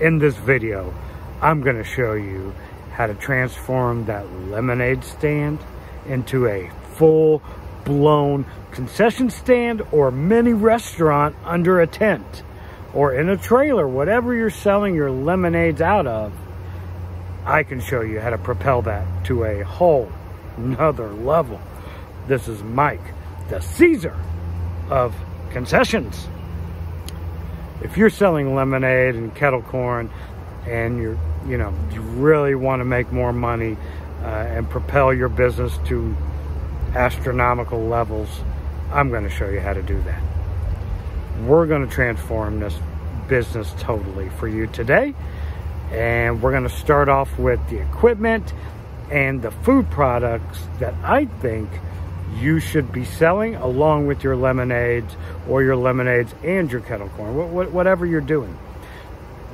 In this video, I'm gonna show you how to transform that lemonade stand into a full blown concession stand or mini restaurant under a tent or in a trailer, whatever you're selling your lemonades out of, I can show you how to propel that to a whole another level. This is Mike, the Caesar of concessions. If you're selling lemonade and kettle corn and you're, you know, you really want to make more money uh, and propel your business to astronomical levels, I'm going to show you how to do that. We're going to transform this business totally for you today. And we're going to start off with the equipment and the food products that I think you should be selling along with your lemonades or your lemonades and your kettle corn, whatever you're doing.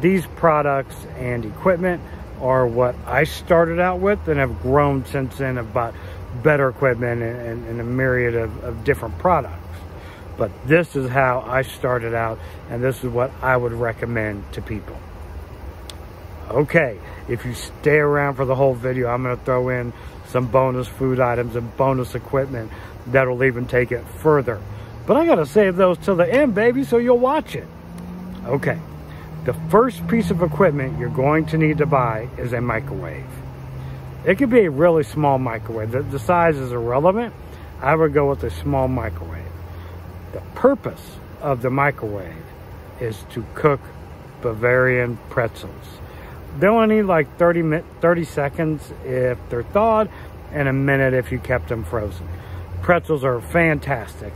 These products and equipment are what I started out with and have grown since then about better equipment and, and a myriad of, of different products. But this is how I started out and this is what I would recommend to people. Okay, if you stay around for the whole video, I'm going to throw in some bonus food items and bonus equipment that'll even take it further. But I got to save those till the end, baby, so you'll watch it. Okay, the first piece of equipment you're going to need to buy is a microwave. It could be a really small microwave. The, the size is irrelevant. I would go with a small microwave. The purpose of the microwave is to cook Bavarian pretzels. They only need like 30, 30 seconds if they're thawed and a minute if you kept them frozen. Pretzels are fantastic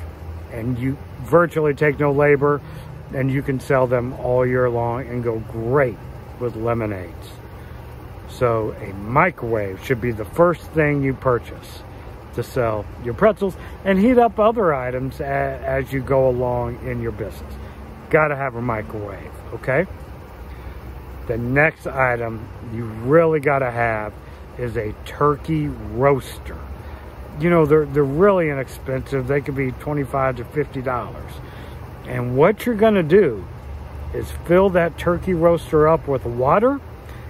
and you virtually take no labor and you can sell them all year long and go great with lemonades. So a microwave should be the first thing you purchase to sell your pretzels and heat up other items as, you go along in your business. Got to have a microwave, okay? The next item you really got to have is a turkey roaster. You know, they're, they're really inexpensive. They could be 25 to $50. And what you're going to do is fill that turkey roaster up with water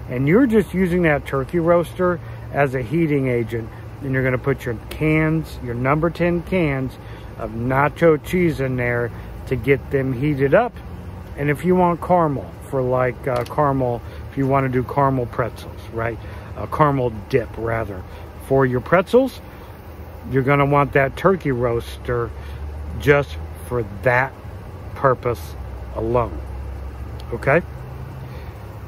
and you're just using that turkey roaster as a heating agent and you're going to put your cans, your number 10 cans of nacho cheese in there to get them heated up. And if you want caramel, for like uh, caramel, if you want to do caramel pretzels, right? A caramel dip, rather. For your pretzels, you're going to want that turkey roaster just for that purpose alone. Okay?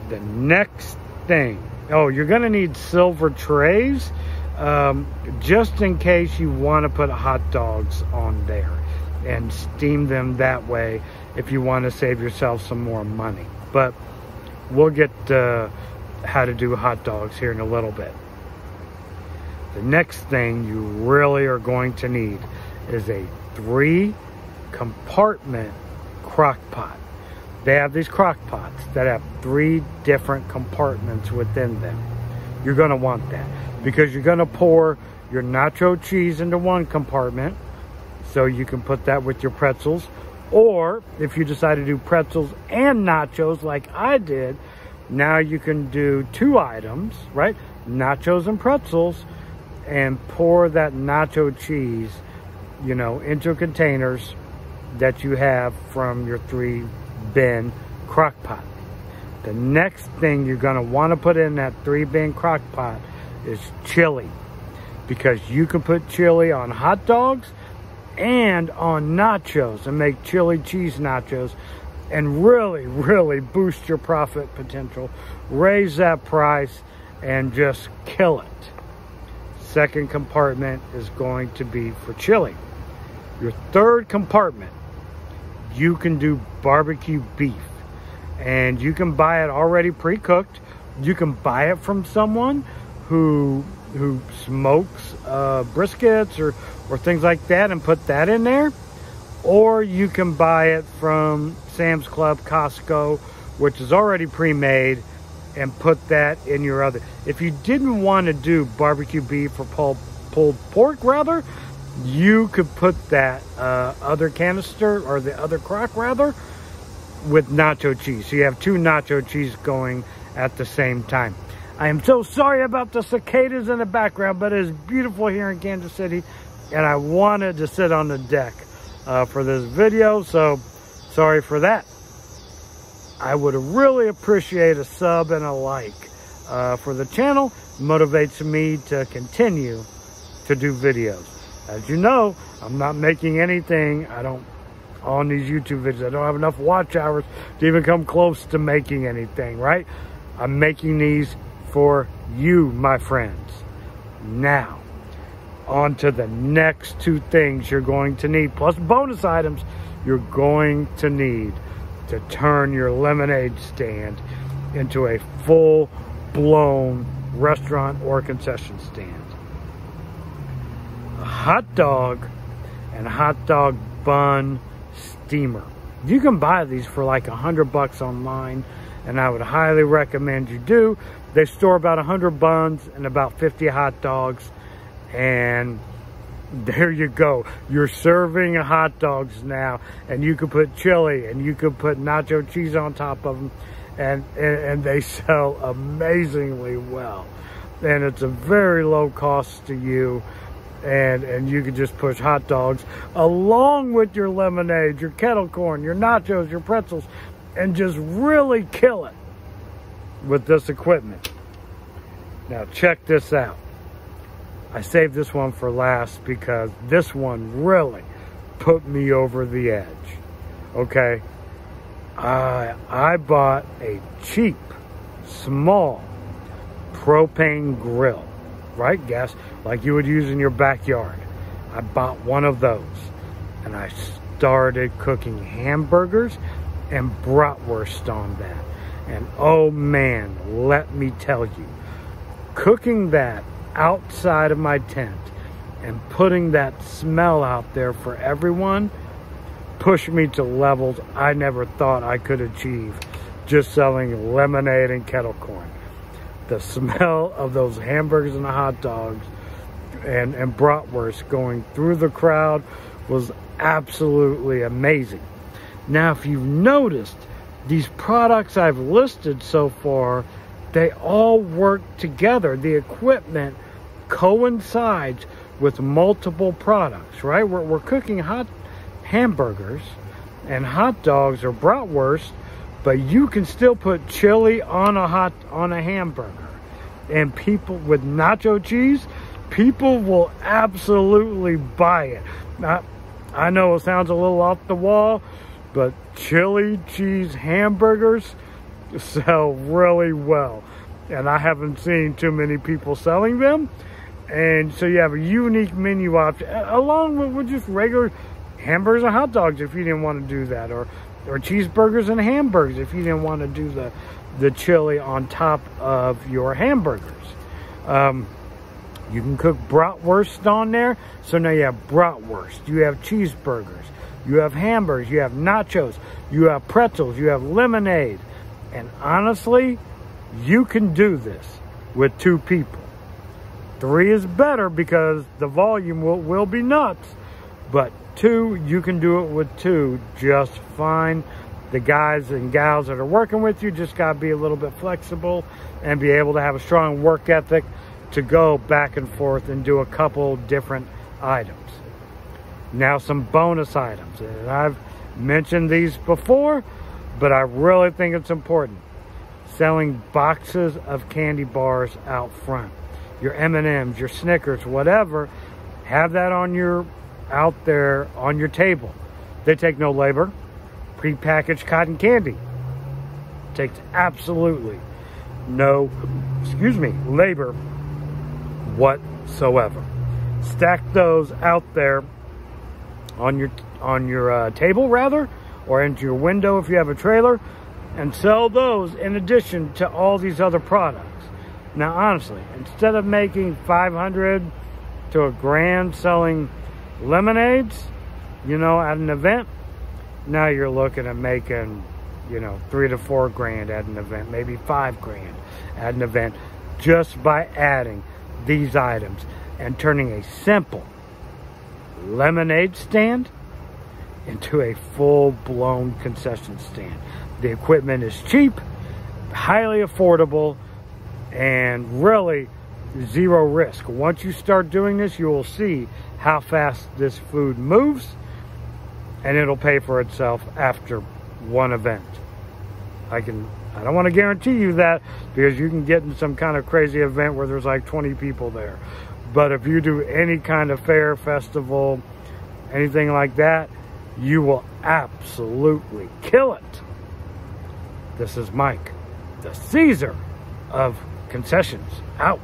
The next thing, oh, you're going to need silver trays um, just in case you want to put hot dogs on there and steam them that way if you want to save yourself some more money. But we'll get uh, how to do hot dogs here in a little bit. The next thing you really are going to need is a three compartment crock pot. They have these crock pots that have three different compartments within them. You're going to want that because you're going to pour your nacho cheese into one compartment so you can put that with your pretzels or if you decide to do pretzels and nachos like I did, now you can do two items, right? Nachos and pretzels and pour that nacho cheese, you know, into containers that you have from your three bin crock pot. The next thing you're going to want to put in that three bin crock pot is chili because you can put chili on hot dogs and on nachos and make chili cheese nachos and really, really boost your profit potential, raise that price, and just kill it. Second compartment is going to be for chili. Your third compartment, you can do barbecue beef. And you can buy it already pre-cooked. You can buy it from someone who who smokes uh, briskets or, or things like that and put that in there. Or you can buy it from Sam's Club, Costco, which is already pre-made and put that in your other. If you didn't want to do barbecue beef or pulled, pulled pork rather, you could put that uh, other canister or the other crock rather with nacho cheese. So you have two nacho cheese going at the same time. I am so sorry about the cicadas in the background, but it is beautiful here in Kansas City. And I wanted to sit on the deck uh, for this video, so sorry for that. I would really appreciate a sub and a like uh, for the channel. motivates me to continue to do videos. As you know, I'm not making anything. I don't, on these YouTube videos, I don't have enough watch hours to even come close to making anything, right? I'm making these for you, my friends. Now, on to the next two things you're going to need, plus bonus items you're going to need to turn your lemonade stand into a full-blown restaurant or concession stand. A hot dog and hot dog bun steamer. You can buy these for like a hundred bucks online and I would highly recommend you do. They store about 100 buns and about 50 hot dogs and there you go. You're serving hot dogs now and you can put chili and you can put nacho cheese on top of them and, and, and they sell amazingly well. And it's a very low cost to you and and you can just push hot dogs along with your lemonade, your kettle corn, your nachos, your pretzels, and just really kill it with this equipment. Now check this out. I saved this one for last because this one really put me over the edge. Okay? I, I bought a cheap, small propane grill, right? Gas, like you would use in your backyard. I bought one of those and I started cooking hamburgers and bratwurst on that. And oh man, let me tell you, cooking that outside of my tent and putting that smell out there for everyone pushed me to levels I never thought I could achieve just selling lemonade and kettle corn. The smell of those hamburgers and the hot dogs and, and bratwurst going through the crowd was absolutely amazing. Now, if you've noticed, these products I've listed so far, they all work together. The equipment coincides with multiple products, right? We're, we're cooking hot hamburgers and hot dogs or bratwurst, but you can still put chili on a hot on a hamburger. And people with nacho cheese, people will absolutely buy it. Now, I know it sounds a little off the wall, but chili cheese hamburgers sell really well. And I haven't seen too many people selling them. And so you have a unique menu option along with, with just regular hamburgers and hot dogs if you didn't want to do that. Or, or cheeseburgers and hamburgers if you didn't want to do the, the chili on top of your hamburgers. Um, you can cook bratwurst on there. So now you have bratwurst. You have cheeseburgers you have hamburgers, you have nachos, you have pretzels, you have lemonade. And honestly, you can do this with two people. Three is better because the volume will, will be nuts. But two, you can do it with two just fine. The guys and gals that are working with you just got to be a little bit flexible and be able to have a strong work ethic to go back and forth and do a couple different items. Now some bonus items. And I've mentioned these before, but I really think it's important. Selling boxes of candy bars out front. Your M&Ms, your Snickers, whatever. Have that on your, out there on your table. They take no labor. Prepackaged cotton candy. Takes absolutely no, excuse me, labor whatsoever. Stack those out there on your on your uh, table rather or into your window if you have a trailer and sell those in addition to all these other products. Now honestly instead of making 500 to a grand selling lemonades you know at an event now you're looking at making you know three to four grand at an event maybe five grand at an event just by adding these items and turning a simple lemonade stand into a full-blown concession stand. The equipment is cheap, highly affordable, and really zero risk. Once you start doing this, you will see how fast this food moves and it'll pay for itself after one event. I can I don't want to guarantee you that because you can get in some kind of crazy event where there's like 20 people there. But if you do any kind of fair, festival, anything like that, you will absolutely kill it. This is Mike, the Caesar of concessions, out.